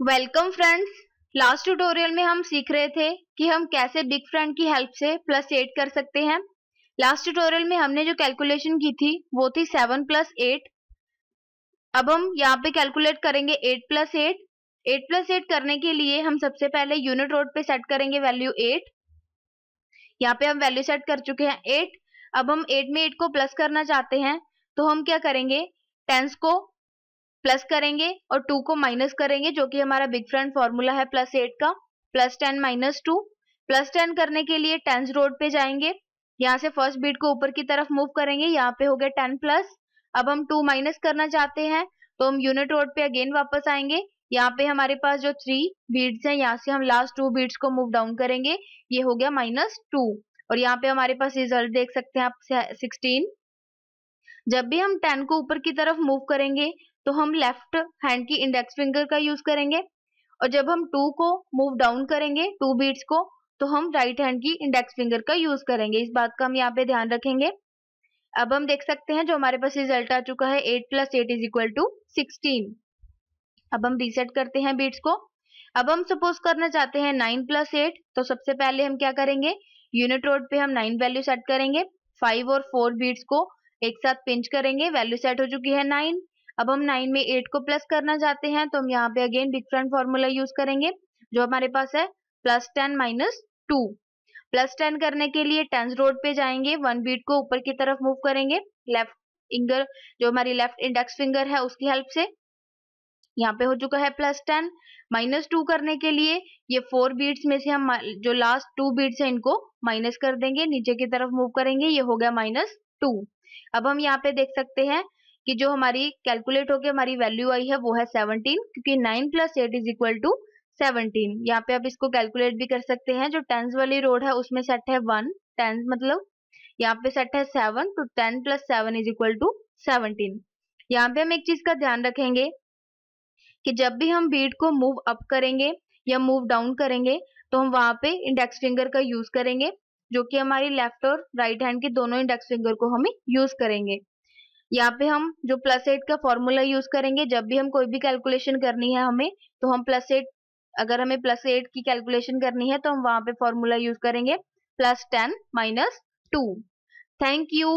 Welcome friends last tutorial में हम सीख रहे थे कि हम कैसे बिग फ्रेंड की हेल्प से प्लस एट कर सकते हैं। लास्ट ट्यूटोरियल में हमने जो कैलकुलेशन की थी, वो थी सेवन प्लस एट अब हम यहाँ पे कैलकुलेट करेंगे eight plus eight eight plus eight करने के लिए हम सबसे पहले यूनिट रोड पे सेट करेंगे वैल्यू एट यहाँ पे हम वैल्यू सेट कर चुके हैं एट अब हम एट में एट को प्लस करना चाहते हैं तो हम क्या करेंगे? टेंस को प्लस करेंगे और टू को माइनस करेंगे, जो कि हमारा बिग फ्रेंड फॉर्मूला है प्लस एट का plus ten minus two plus ten करने के लिए टेंस रोड पे जाएँगे। यहाँ से फ़र्स्ट बीट को ऊपर की तरफ़ मूव करेंगे, यहाँ पे हो गया टेन प्लस अब हम टू माइनस करना चाहते हैं तो हम यूनिट रोड पे अगेन वापस आएँगे। यहाँ पे हमारे पास जो थ्री बीड्स हैं, यहाँ से हम लास्ट टू बीट्स को मूव डाउन करेंगे। ये हो गया माइनस टू और यहाँ पे हमारे पास रिज़ल्ट देख सकते हैं आप सिक्सटीन जब भी हम टेन को ऊपर की तरफ़ मूव करेंगे तो हम लेफ़्ट हैंड की इंडेक्स फिंगर का यूज़ करेंगे। और जब हम टू को मूव डाउन करेंगे टू बीट्स को तो हम राइट हैंड की इंडेक्स फिंगर का यूज़ करेंगे। इस बात का हम यहाँ पे ध्यान रखेंगे। अब हम देख सकते हैं जो हमारे पास रिज़ल्ट आ चुका है eight plus eight is equal to sixteen अब हम रीसेट करते हैं बीट्स को। अब हम सपोज़ करना चाहते हैं नाइन प्लस एट तो सबसे पहले हम क्या करेंगे? यूनिट रोड पे हम नाइन वैल्यू सेट करेंगे। फाइव और फोर बीट्स को एक साथ पिंच करेंगे। वैल्यू सेट हो चुकी है नाइन अब हम नाइन में एट को प्लस करना चाहते हैं तो हम यहाँ पे अगेन डिफरेंट फॉर्मूला यूज़ करेंगे, जो हमारे पास है plus ten minus two plus ten करने के लिए टेंस रोड पे जाएँगे वन बीट को ऊपर की तरफ़ मूव करेंगे लेफ़्ट फिंगर जो हमारी लेफ़्ट इंडेक्स फिंगर है, उसकी हेल्प से। यहाँ पे हो चुका है प्लस टेन माइनस टू करने के लिए, ये फोर बीट्स में से हम, जो लास्ट टू बीट्स है, इनको माइनस कर देंगे, नीचे की तरफ़ मूव करेंगे, ये हो गया माइनस टू अब हम यहाँ पे देख सकते हैं कि जो हमारी कैलकुलेट होकर हमारी वैल्यू आई है वो है सेवनटीन क्योंकि nine plus eight is equal to seventeen यहाँ पे आप इसको कैलकुलेट भी कर सकते हैं। जो टेंस वाली रोड है, उसमें सेट है वन टेंस मतलब यहाँ पे सेट है सेवन तो ten plus seven is equal to seventeen यहाँ पे हम एक चीज़ का ध्यान रखेंगे कि जब भी हम बीट को मूव अप करेंगे या मूव डाउन करेंगे तो हम वहाँ पे इंडेक्स फिंगर का यूज़ करेंगे, जो कि हमारी लेफ़्ट और राइट हैंड के दोनों इंडेक्स फिंगर को हमें यूज़ करेंगे। यहाँ पे हम जो प्लस एट का फॉर्मूला यूज़ करेंगे, जब भी हम कोई भी कैलकुलेशन करनी है हमें तो हम प्लस एट अगर हमें प्लस एट की कैलकुलेशन करनी है तो हम वहाँ पे फॉर्मूला यूज़ करेंगे plus ten minus two thank you